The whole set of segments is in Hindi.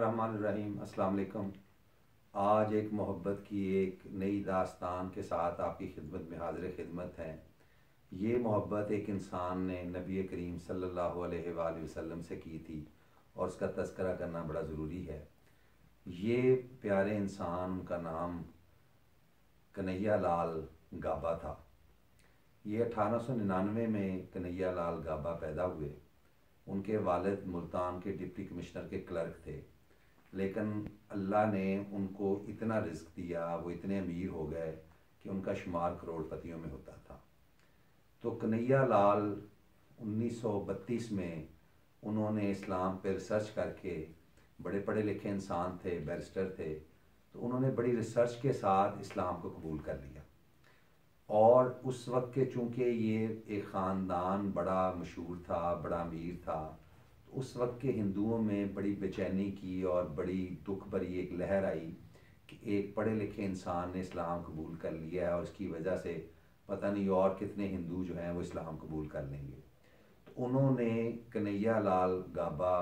रहीम अस्सलाम वालेकुम आज एक मोहब्बत की एक नई दास्तान के साथ आपकी खिदमत में हाजिर खिदमत है। ये मोहब्बत एक इंसान ने नबी करीम सल्लल्लाहु अलैहि वसल्लम से की थी और उसका तस्करा करना बड़ा ज़रूरी है। ये प्यारे इंसान का नाम कन्हैया लाल गाबा था। ये अठारह सौ निन्यानवे में कन्हैया लाल गाबा पैदा हुए। उनके वालिद मुल्तान के डिप्टी कमिश्नर के क्लर्क थे। लेकिन अल्लाह ने उनको इतना रिस्क दिया, वो इतने अमीर हो गए कि उनका शुमार करोड़पतियों में होता था। तो कन्हैया लाल 1932 में उन्होंने इस्लाम पर रिसर्च करके, बड़े पढ़े लिखे इंसान थे, बैरिस्टर थे तो उन्होंने बड़ी रिसर्च के साथ इस्लाम को कबूल कर लिया। और उस वक्त के चूँकि ये एक ख़ानदान बड़ा मशहूर था, बड़ा अमीर था उस वक्त के हिंदुओं में बड़ी बेचैनी की और बड़ी दुख भरी एक लहर आई कि एक पढ़े लिखे इंसान ने इस्लाम कबूल कर लिया है और उसकी वजह से पता नहीं और कितने हिंदू जो हैं वो इस्लाम कबूल कर लेंगे। तो उन्होंने कन्हैया लाल गाबा,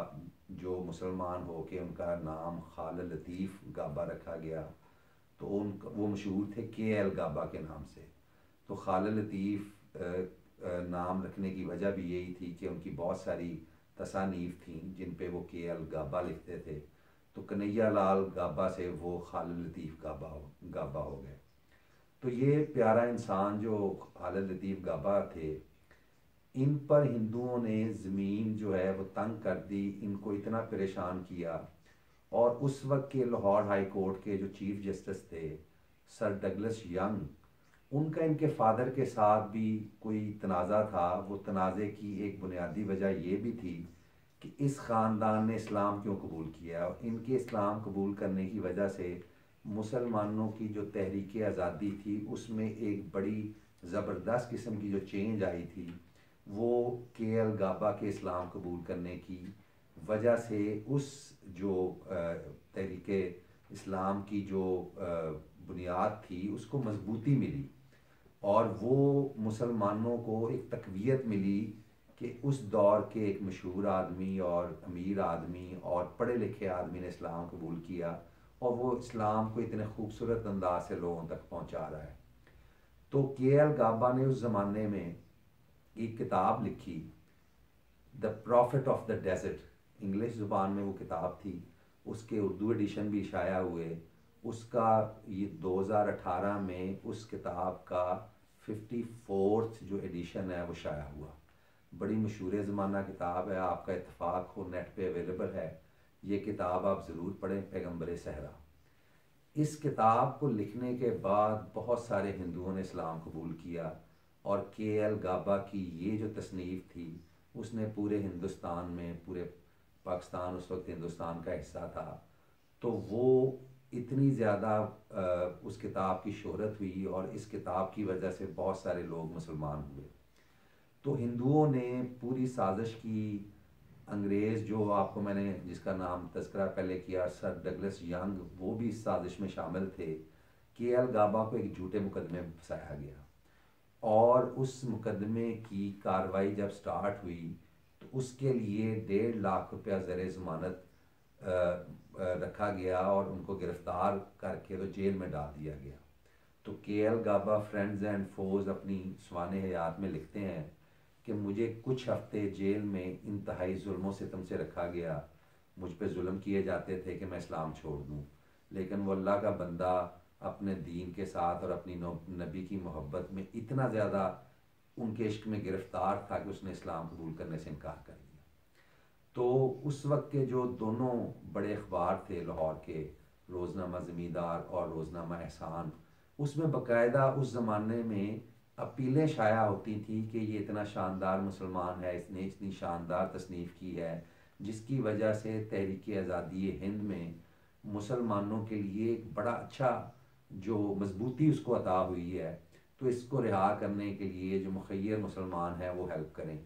जो मुसलमान हो के उनका नाम खाल लतीफ़ गाबा रखा गया तो उन, वो मशहूर थे के एल गाबा के नाम से। तो खाल लतीफ़ नाम रखने की वजह भी यही थी कि उनकी बहुत सारी तसानीफ थी, जिन पे वो के एल गाबा लिखते थे। तो कन्हैया लाल गाबा से वो खाल लतीफ़ गाबा गाबा हो गए। तो ये प्यारा इंसान जो खाल लतीफ़ गाबा थे, इन पर हिंदुओं ने ज़मीन जो है वो तंग कर दी, इनको इतना परेशान किया। और उस वक्त के लाहौर हाई कोर्ट के जो चीफ जस्टिस थे, सर डगलस यंग उनका इनके फादर के साथ भी कोई तनाज़ा था। वो तनाज़े की एक बुनियादी वजह ये भी थी कि इस ख़ानदान ने इस्लाम क्यों कबूल किया और इनके इस्लाम कबूल करने की वजह से मुसलमानों की जो तहरीक आज़ादी थी, उसमें एक बड़ी ज़बरदस्त किस्म की जो चेंज आई थी, वो के एल गाबा के इस्लाम कबूल करने की वजह से उस जो तहरीक इस्लाम की जो बुनियाद थी, उसको मजबूती मिली। और वो मुसलमानों को एक तकवीत मिली कि उस दौर के एक मशहूर आदमी और अमीर आदमी और पढ़े लिखे आदमी ने इस्लाम कबूल किया और वो इस्लाम को इतने खूबसूरत अंदाज से लोगों तक पहुँचा रहा है। तो के एल गाबा ने उस ज़माने में एक किताब लिखी the prophet of the desert English ज़ुबान में वो किताब थी। उसके उर्दू एडिशन भी शाया हुए। उसका ये 2018 में उस किताब का फिफ्टी फोर्थ जो एडिशन है, वो शाया हुआ। बड़ी मशहूर ज़माना किताब है, आपका इतफ़ाक़ हो, नेट पे अवेलेबल है। ये किताब आप ज़रूर पढ़ें पैगंबर सहरा। इस किताब को लिखने के बाद बहुत सारे हिंदुओं ने इस्लाम कबूल किया और के एल गाबा की ये जो तसनीफ़ थी, उसने पूरे हिंदुस्तान में, पूरे पाकिस्तान उस वक्त हिंदुस्तान का हिस्सा था। तो वो इतनी ज़्यादा उस किताब की शोहरत हुई और इस किताब की वजह से बहुत सारे लोग मुसलमान हुए। तो हिंदुओं ने पूरी साजिश की, अंग्रेज़ जो आपको मैंने, जिसका नाम तस्करा पहले किया, सर डगलस यंग, वो भी इस साजिश में शामिल थे के एल गाबा को एक झूठे मुकदमे में फंसाया गया। और उस मुकदमे की कार्रवाई जब स्टार्ट हुई तो उसके लिए डेढ़ लाख रुपया ज़र ज़मानत रखा गया और उनको गिरफ़्तार करके तो जेल में डाल दिया गया। तो K L Gaba friends and foes अपनी स्वान हयात में लिखते हैं कि मुझे कुछ हफ़्ते जेल में इंतहाई जुल्मों से तुमसे रखा गया। मुझ पर जुल्म किए जाते थे कि मैं इस्लाम छोड़ दूँ। लेकिन वो अल्लाह का बंदा अपने दीन के साथ और अपनी नबी की मोहब्बत में इतना ज़्यादा उनके इश्क में गिरफ़्तार था कि उसने इस्लाम कबूल करने से इनकार कर दिया। तो उस वक्त के जो दोनों बड़े अखबार थे लाहौर के, रोज़नामा ज़मींदार और रोज़नामा एहसान, उसमें बाकायदा उस ज़माने में अपीलें शाया होती थी कि ये इतना शानदार मुसलमान है, इसने इतनी शानदार तसनीफ़ की है, जिसकी वजह से तहरीक आज़ादी हिंद में मुसलमानों के लिए एक बड़ा अच्छा जो मजबूती उसको अता हुई है तो इसको रिहा करने के लिए जो मुखैर मुसलमान हैं वो हेल्प करें।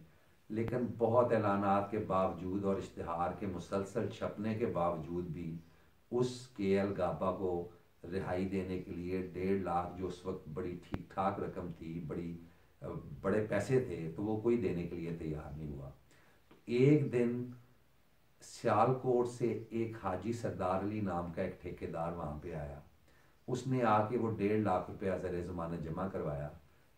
लेकिन बहुत ऐलानात के बावजूद और इश्तहार के मुसलसल छपने के बावजूद भी उस के एल गाबा को रिहाई देने के लिए डेढ़ लाख जो उस वक्त बड़ी ठीक ठाक रकम थी, बड़ी, बड़े पैसे थे तो वो कोई देने के लिए तैयार नहीं हुआ। तो एक दिन सियालकोट से एक हाजी सरदार अली नाम का एक ठेकेदार वहाँ पे आया। उसने आके वो डेढ़ लाख रुपया ज़र ज़माना जमा करवाया।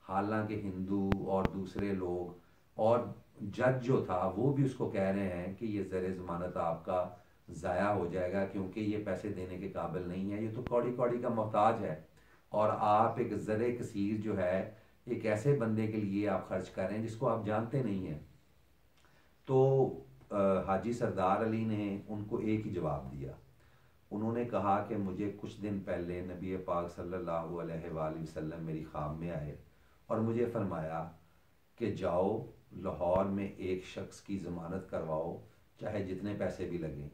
हालाँकि हिंदू और दूसरे लोग और जज जो था, वो भी उसको कह रहे हैं कि ये ज़र ज़मानत आपका ज़ाया हो जाएगा क्योंकि ये पैसे देने के काबिल नहीं है। ये तो कौड़ी कौड़ी का मोहताज है। और आप एक ज़र कसीर जो है, एक ऐसे बंदे के लिए आप खर्च कर रहे हैं जिसको आप जानते नहीं हैं। तो हाजी सरदार अली ने उनको एक ही जवाब दिया। उन्होंने कहा कि मुझे कुछ दिन पहले नबी पाक सल्लल्लाहु अलैहि मेरी ख्वाब में आए और मुझे फरमाया कि जाओ लाहौर में एक शख्स की ज़मानत करवाओ, चाहे जितने पैसे भी लगें।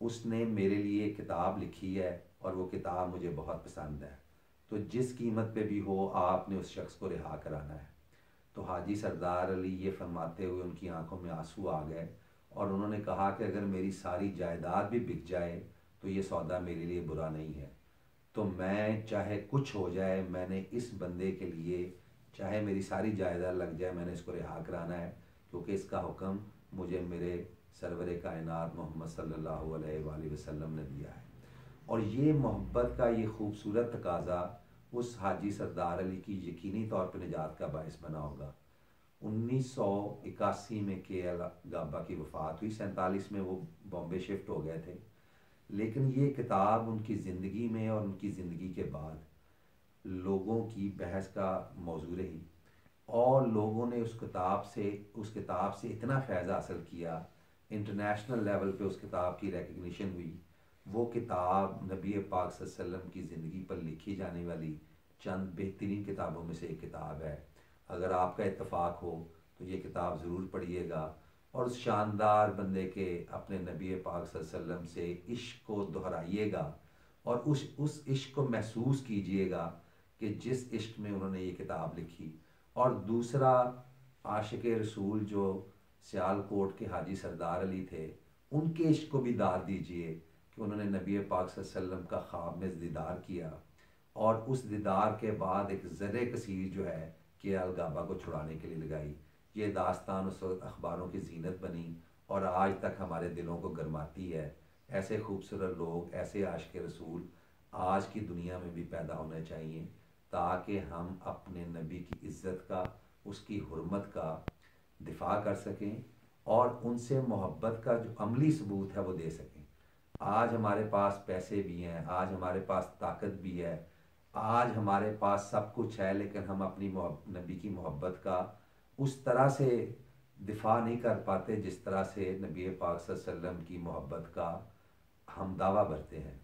उसने मेरे लिए किताब लिखी है और वो किताब मुझे बहुत पसंद है। तो जिस कीमत पे भी हो, आपने उस शख्स को रिहा कराना है। तो हाजी सरदार अली ये फरमाते हुए उनकी आँखों में आँसू आ गए और उन्होंने कहा कि अगर मेरी सारी जायदाद भी बिक जाए तो ये सौदा मेरे लिए बुरा नहीं है। तो मैं चाहे कुछ हो जाए, मैंने इस बंदे के लिए चाहे मेरी सारी जायदाद लग जाए, मैंने इसको रिहा कराना है, क्योंकि इसका हुक्म मुझे मेरे सरवर कायनात मोहम्मद सल्लल्लाहु अलैहि ने दिया है। और ये मोहब्बत का, ये खूबसूरत तकाजा उस हाजी सरदार अली की यकीनी तौर पर निजात का बायस बना होगा। उन्नीस सौ इक्यासी में के एल गाबा की वफ़ात हुई, सैंतालीस में वो बॉम्बे शिफ्ट हो गए थे। लेकिन ये किताब उनकी ज़िंदगी में और उनकी ज़िंदगी के बाद लोगों की बहस का मौजू रही और लोगों ने उस किताब से, उस किताब से इतना फैज़ हासिल किया इंटरनेशनल लेवल पे उस किताब की रिकग्निशन हुई। वो किताब नबी पाक वसल्लम की ज़िंदगी पर लिखी जाने वाली चंद बेहतरीन किताबों में से एक किताब है। अगर आपका इतफ़ाक़ हो तो ये किताब ज़रूर पढ़िएगा और उस शानदार बंदे के अपने नबी पाक वसल्लम से इश्क को दोहराइएगा और उस उस इश्क को महसूस कीजिएगा कि जिस इश्क में उन्होंने ये किताब लिखी। और दूसरा, आशिक रसूल जो सियालकोट के हाजी सरदार अली थे, उनके इश्क को भी दाद दीजिए कि उन्होंने नबी पाक वसल्लम का ख्वाब में दीदार किया। और उस दीदार के बाद एक ज़र कसीर जो है कि अलगाबा को छुड़ाने के लिए लगाई। ये दास्तान उस वक्त अखबारों की जीनत बनी और आज तक हमारे दिलों को गरमाती है। ऐसे खूबसूरत लोग, ऐसे आश के रसूल आज की दुनिया में भी पैदा होने चाहिए। ताकि हम अपने नबी की इज़्ज़त का, उसकी हरमत का दिफा कर सकें और उनसे मोहब्बत का जो अमली सबूत है वो दे सकें। आज हमारे पास पैसे भी हैं, आज हमारे पास ताकत भी है, आज हमारे पास सब कुछ है, लेकिन हम अपनी नबी की मोहब्बत का उस तरह से दिफा नहीं कर पाते जिस तरह से नबी पाक वसल्लम की मोहब्बत का हम दावा भरते हैं।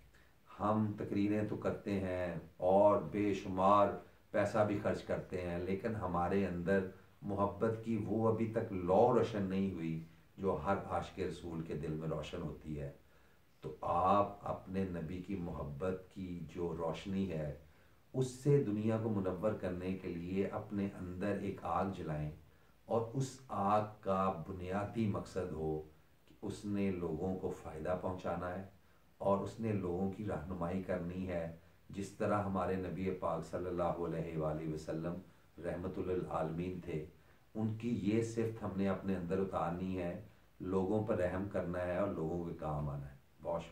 हम तकरीरें तो करते हैं और बेशुमार पैसा भी खर्च करते हैं, लेकिन हमारे अंदर मोहब्बत की वो अभी तक लौ रोशन नहीं हुई जो हर आश के रसूल के दिल में रोशन होती है। तो आप अपने नबी की मोहब्बत की जो रोशनी है, उससे दुनिया को मुनवर करने के लिए अपने अंदर एक आग जलाएँ और उस आग का बुनियादी मकसद हो कि उसने लोगों को फ़ायदा पहुंचाना है। और उसने लोगों की रहनुमाई करनी है, जिस तरह हमारे नबी पाक सल्लल्लाहु अलैहि वसल्लम रहमतुल आलमीन थे। उनकी ये सिफत हमने अपने अंदर उतारनी है, लोगों पर रहम करना है और लोगों के काम आना है। बहुत